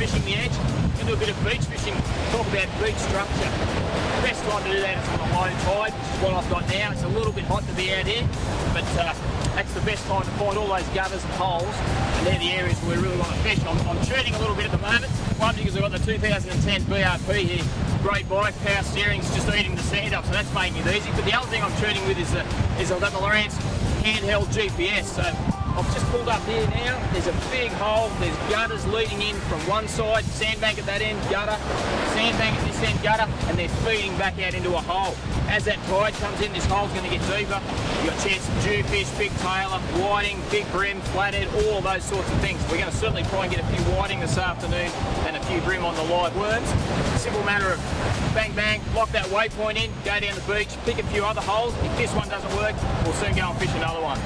fishing the edge. Gonna do a bit of beach fishing, talk about beach structure. Best time to do that is on a low tide, which is what I've got now. It's a little bit hot to be out here, but uh, that's the best time to find all those gutters and holes, and they're the areas where we really want to fish. I'm, I'm shooting a little bit at the moment, one because I've got the 2010 BRP here. Great bike, power steering's just eating the sand up, so that's making it easy. But the other thing I'm shooting with is, uh, is got the Lowrance handheld GPS. So I've just pulled up here now. There's a big hole. There's gutters leading in from one side, sandbank at that end, gutter, sandbank at this end, gutter, and they're feeding back out into a hole. As that tide comes in, this hole's going to get deeper. You've got chance of jewfish, big tailor, whiting, big bream, flathead, all those sorts of things. We're going to certainly try and get a few whiting this afternoon and a few bream on the live worms. Simple matter of bang bang, lock that waypoint in, go down the beach, pick a few other holes. If this one doesn't work, we'll soon go and fish another one.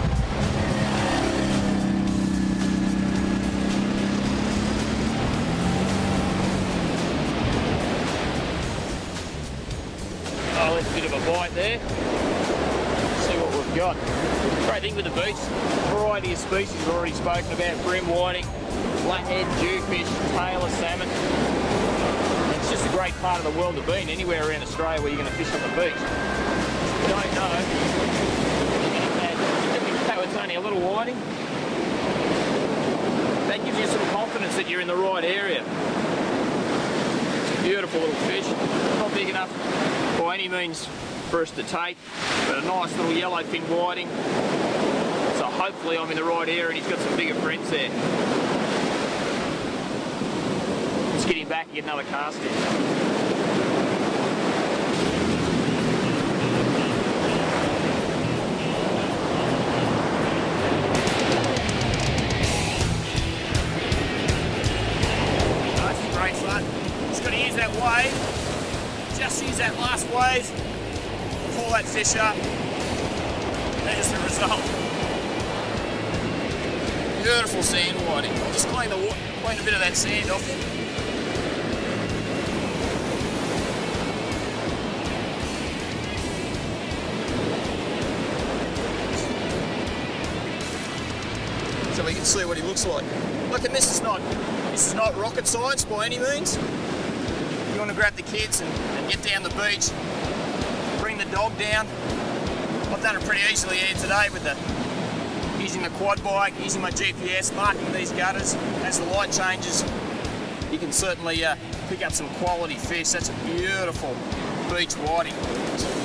A bit of a bite there. Let's see what we've got. Great thing with the beach, variety of species we've already spoken about, bream whiting, flathead, jewfish, tailor salmon. It's just a great part of the world to be in, anywhere around Australia where you're going to fish on the beach. Don't know, that it's only a little whiting. That gives you some confidence that you're in the right area. Beautiful little fish. Not big enough by any means for us to take, but a nice little yellow yellowfin whiting. So hopefully I'm in the right area and he's got some bigger friends there. Let's get him back and get another cast in. Wave. Pull that fish up. There's the result. Beautiful sand whiting. I'll just clean, the, clean a bit of that sand off him. So we can see what he looks like. Look, and this is not this is not rocket science by any means. You want to grab the kids and, and get down the beach, the dog down. I've done it pretty easily here today with the using the quad bike, using my GPS, marking these gutters. As the light changes, you can certainly uh, pick up some quality fish. That's a beautiful beach whiting.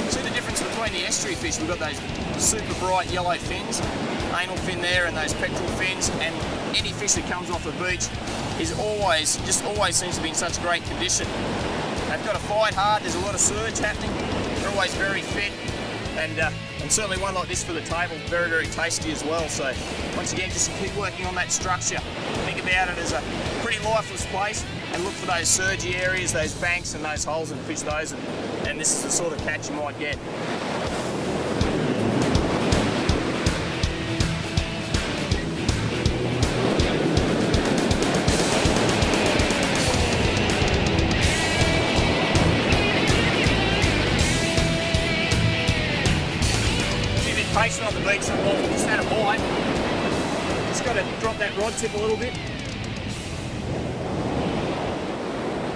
See the difference between the estuary fish? We've got those super bright yellow fins, anal fin there, and those pectoral fins. And any fish that comes off the beach is always, just always seems to be in such great condition. They've got to fight hard. There's a lot of surge happening. They're always very fit, and uh, and certainly one like this for the table, very very tasty as well. So once again, just keep working on that structure. Think about it as a pretty lifeless place, and look for those surgy areas, those banks, and those holes, and fish those. And, and this is the sort of catch you might get. The beach sometimes. Just had a bite. Just got to drop that rod tip a little bit.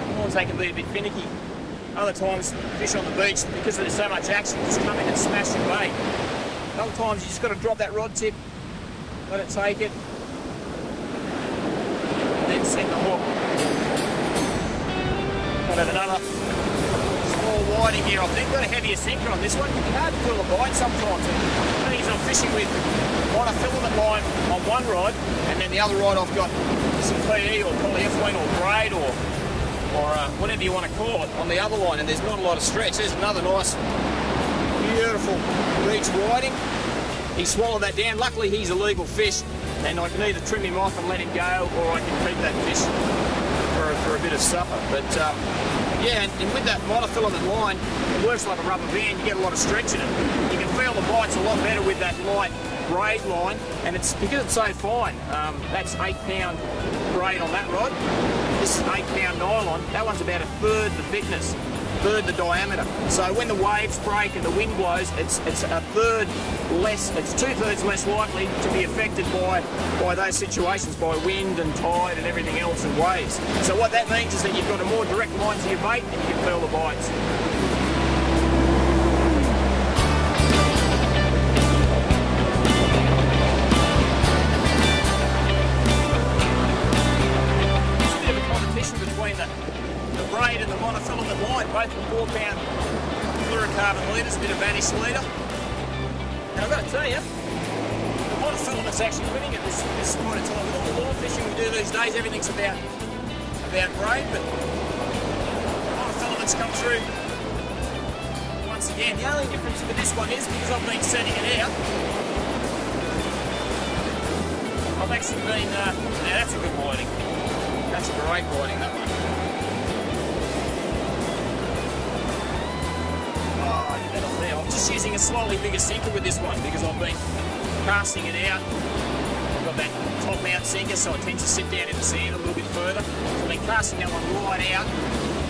Sometimes they can be a bit finicky. Other times, fish on the beach, because there's so much action, just come in and smash your bait. Other times, you just got to drop that rod tip, let it take it, then send the hook. Got another here. I think got a heavier sinker on this one. Hard to feel the bite sometimes. Thing is, I'm fishing with monofilament line on one rod, and then the other rod I've got some PE or polyethylene or braid or or uh, whatever you want to call it on the other line, and there's not a lot of stretch. There's another nice, beautiful beach whiting. He swallowed that down. Luckily, he's a legal fish, and I can either trim him off and let him go, or I can keep that fish for, for a bit of supper. But um, yeah, and, and with that monofilament line, it works like a rubber band. You get a lot of stretch in it. You can feel the bites a lot better with that light braid line, and it's because it's so fine. Um, that's eight pound braid on that rod. This is eight pound nylon. That one's about a third the thickness. Third the diameter. So when the waves break and the wind blows, it's it's a third less, it's two thirds less likely to be affected by by those situations, by wind and tide and everything else and waves. So what that means is that you've got a more direct line to your bait and you can feel the bites. Bit of leader. And I've got to tell you, a lot of filament's actually winning at this, this point of time. With all the lure fishing we do these days, everything's about about braid, but a lot of filament's come through once again. The only difference with this one is because I've been setting it out, I've actually been, uh, now that's a good whiting. That's a great whiting, that one. Just using a slightly bigger sinker with this one because I've been casting it out. I've got that top mount sinker so it tends to sit down in the sand a little bit further. So I've been casting that one right out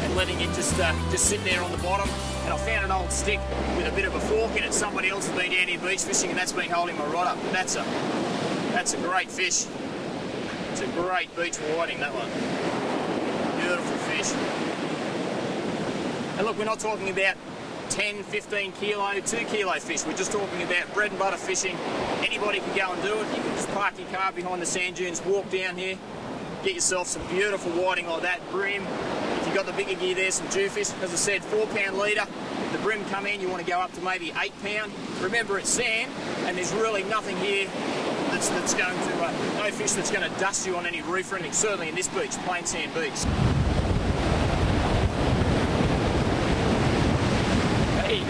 and letting it just uh, just sit there on the bottom. And I found an old stick with a bit of a fork in it. Somebody else has been down here beach fishing and that's been holding my rod up. That's a that's a great fish. It's a great beach whiting, that one. Beautiful fish. And look, we're not talking about 10, 15 kilo, 2 kilo fish. We're just talking about bread and butter fishing. Anybody can go and do it. You can just park your car behind the sand dunes, walk down here, get yourself some beautiful whiting like that, bream. If you've got the bigger gear there, some jewfish. As I said, four pound leader. If the bream come in, you want to go up to maybe eight pound. Remember, it's sand, and there's really nothing here that's, that's going to, uh, no fish that's going to dust you on any reef or anything. Certainly in this beach, plain sand beach.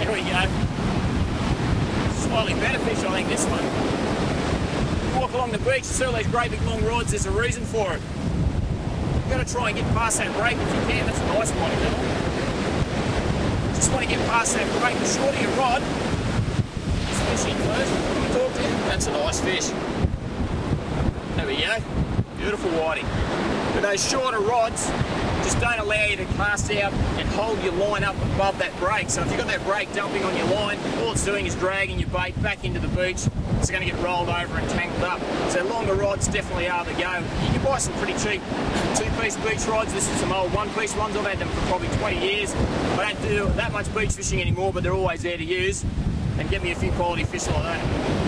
There we go. Slightly better fish, I think, this one. Walk along the beach, see all these great big long rods, there's a reason for it. You've got to try and get past that break if you can. That's a nice one, isn't Just want to get past that break. The shorter your rod, this fish in first, we talk to you? That's a nice fish. There we go. Beautiful whiting. With those shorter rods, just don't allow you to cast out and hold your line up above that break. So if you've got that break dumping on your line, all it's doing is dragging your bait back into the beach. It's going to get rolled over and tangled up. So longer rods definitely are the go. You can buy some pretty cheap two-piece beach rods. This is some old one-piece ones. I've had them for probably 20 years. I don't do that much beach fishing anymore, but they're always there to use. And get me a few quality fish like that.